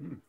Hmm.